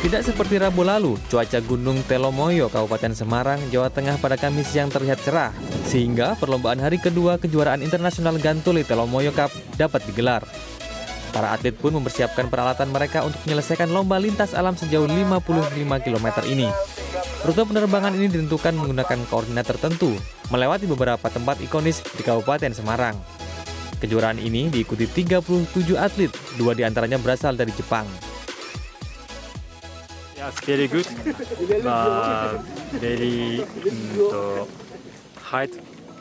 Tidak seperti Rabu lalu, cuaca Gunung Telomoyo, Kabupaten Semarang, Jawa Tengah pada Kamis yang terlihat cerah, sehingga perlombaan hari kedua kejuaraan internasional Gantole Telomoyo Cup dapat digelar. Para atlet pun mempersiapkan peralatan mereka untuk menyelesaikan lomba lintas alam sejauh 55 km ini. Rute penerbangan ini ditentukan menggunakan koordinat tertentu, melewati beberapa tempat ikonis di Kabupaten Semarang. Kejuaraan ini diikuti 37 atlet, dua di antaranya berasal dari Jepang. It's very good. Uh, very um, height.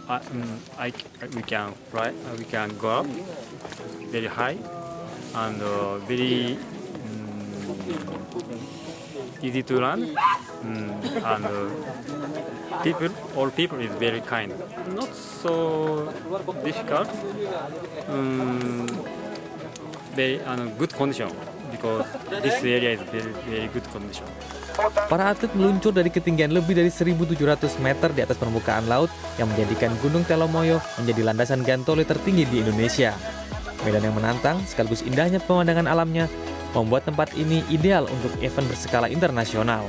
Um, I, we can fly. Uh, we can go up very high and uh, very um, easy to run. And uh, people, all people is very kind. Not so difficult. Very uh, good condition because this area is very very good condition. Para atlet meluncur dari ketinggian lebih dari 1.700 meter di atas permukaan laut yang menjadikan Gunung Telomoyo menjadi landasan gantole tertinggi di Indonesia. Medan yang menantang sekaligus indahnya pemandangan alamnya membuat tempat ini ideal untuk event berskala internasional.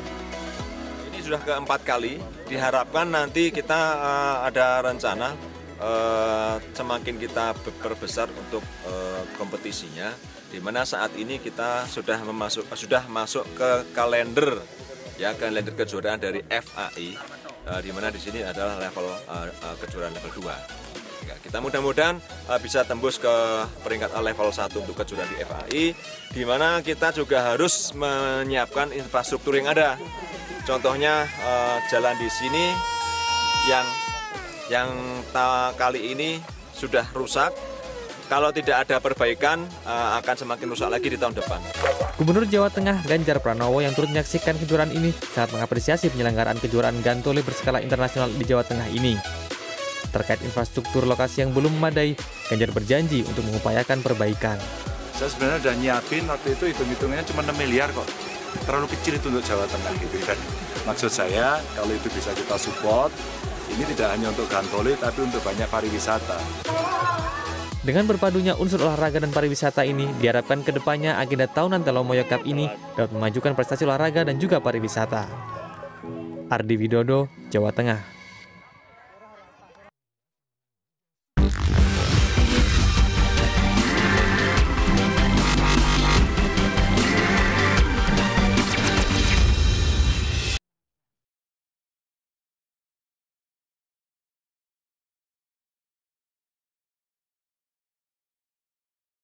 Ini sudah keempat kali, diharapkan nanti kita uh, ada rencana uh, semakin kita perbesar untuk uh, kompetisinya di mana saat ini kita sudah memasuk sudah masuk ke kalender ya kalender kejuaraan dari FAI uh, di mana di sini adalah level kejuaraan level 2. Ya, kita mudah-mudahan bisa tembus ke peringkat level 1 untuk kejuaraan di FAI di mana kita juga harus menyiapkan infrastruktur yang ada. Contohnya jalan di sini yang yang kali ini sudah rusak kalau tidak ada perbaikan uh, akan semakin rusak lagi di tahun depan. Gubernur Jawa Tengah Ganjar Pranowo yang turut menyaksikan kejuaraan ini sangat mengapresiasi penyelenggaraan kejuaraan Gantole berskala internasional di Jawa Tengah ini. Terkait infrastruktur lokasi yang belum memadai, Ganjar berjanji untuk mengupayakan perbaikan. Saya sebenarnya sudah nyiapin waktu itu hitung-hitungannya cuma 6 miliar kok. Terlalu kecil itu untuk Jawa Tengah gitu. Dan maksud saya kalau itu bisa kita support, ini tidak hanya untuk Gantole tapi untuk banyak pariwisata. Dengan berpadunya unsur olahraga dan pariwisata ini, diharapkan ke depannya agenda tahunan Telomoyo Cup ini dapat memajukan prestasi olahraga dan juga pariwisata. Ardi Widodo, Jawa Tengah.